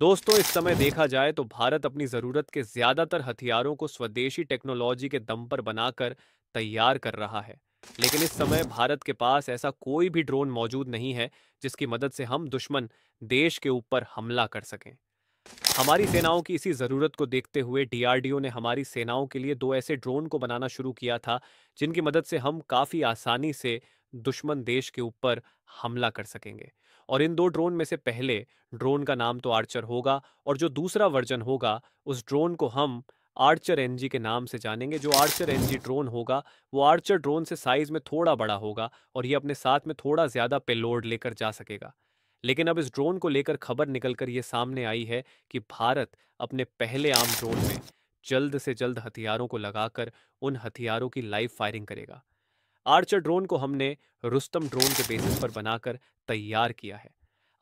दोस्तों, इस समय देखा जाए तो भारत अपनी ज़रूरत के ज़्यादातर हथियारों को स्वदेशी टेक्नोलॉजी के दम पर बनाकर तैयार कर रहा है। लेकिन इस समय भारत के पास ऐसा कोई भी ड्रोन मौजूद नहीं है, जिसकी मदद से हम दुश्मन देश के ऊपर हमला कर सकें। हमारी सेनाओं की इसी ज़रूरत को देखते हुए डीआरडीओ ने हमारी सेनाओं के लिए दो ऐसे ड्रोन को बनाना शुरू किया था, जिनकी मदद से हम काफ़ी आसानी से दुश्मन देश के ऊपर हमला कर सकेंगे। और इन दो ड्रोन में से पहले ड्रोन का नाम तो आर्चर होगा और जो दूसरा वर्जन होगा, उस ड्रोन को हम आर्चर एनजी के नाम से जानेंगे। जो आर्चर एनजी ड्रोन होगा, वो आर्चर ड्रोन से साइज़ में थोड़ा बड़ा होगा और ये अपने साथ में थोड़ा ज़्यादा पेलोड लेकर जा सकेगा। लेकिन अब इस ड्रोन को लेकर खबर निकलकर ये सामने आई है कि भारत अपने पहले आम ड्रोन में जल्द से जल्द हथियारों को लगाकर उन हथियारों की लाइव फायरिंग करेगा। आर्चर ड्रोन को हमने रुस्तम ड्रोन के बेसिस पर बनाकर तैयार किया है।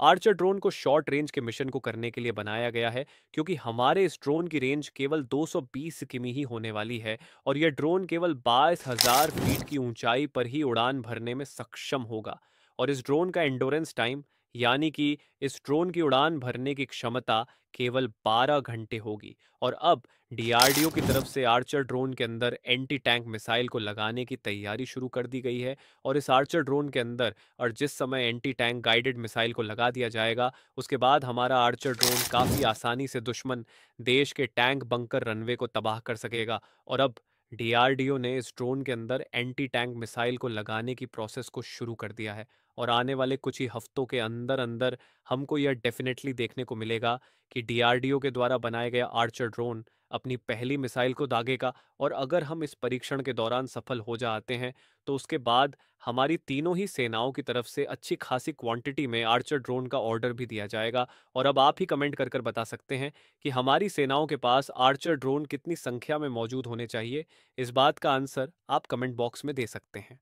आर्चर ड्रोन को शॉर्ट रेंज के मिशन को करने के लिए बनाया गया है, क्योंकि हमारे इस ड्रोन की रेंज केवल 220 किमी ही होने वाली है, और यह ड्रोन केवल बाईस हज़ार फीट की ऊंचाई पर ही उड़ान भरने में सक्षम होगा। और इस ड्रोन का एंडोरेंस टाइम यानी कि इस ड्रोन की उड़ान भरने की क्षमता केवल 12 घंटे होगी और अब डीआरडीओ की तरफ़ से आर्चर ड्रोन के अंदर एंटी टैंक मिसाइल को लगाने की तैयारी शुरू कर दी गई है और इस आर्चर ड्रोन के अंदर और जिस समय एंटी टैंक गाइडेड मिसाइल को लगा दिया जाएगा, उसके बाद हमारा आर्चर ड्रोन काफ़ी आसानी से दुश्मन देश के टैंक बंकर रनवे को तबाह कर सकेगा और अब डीआरडीओ ने इस ड्रोन के अंदर एंटी टैंक मिसाइल को लगाने की प्रोसेस को शुरू कर दिया है। और आने वाले कुछ ही हफ्तों के अंदर अंदर हमको यह डेफिनेटली देखने को मिलेगा कि डीआरडीओ के द्वारा बनाए गए आर्चर ड्रोन अपनी पहली मिसाइल को दागेगा और अगर हम इस परीक्षण के दौरान सफल हो जाते हैं तो उसके बाद हमारी तीनों ही सेनाओं की तरफ़ से अच्छी खासी क्वांटिटी में आर्चर ड्रोन का ऑर्डर भी दिया जाएगा। और अब आप ही कमेंट कर कर बता सकते हैं कि हमारी सेनाओं के पास आर्चर ड्रोन कितनी संख्या में मौजूद होने चाहिए। इस बात का आंसर आप कमेंट बॉक्स में दे सकते हैं।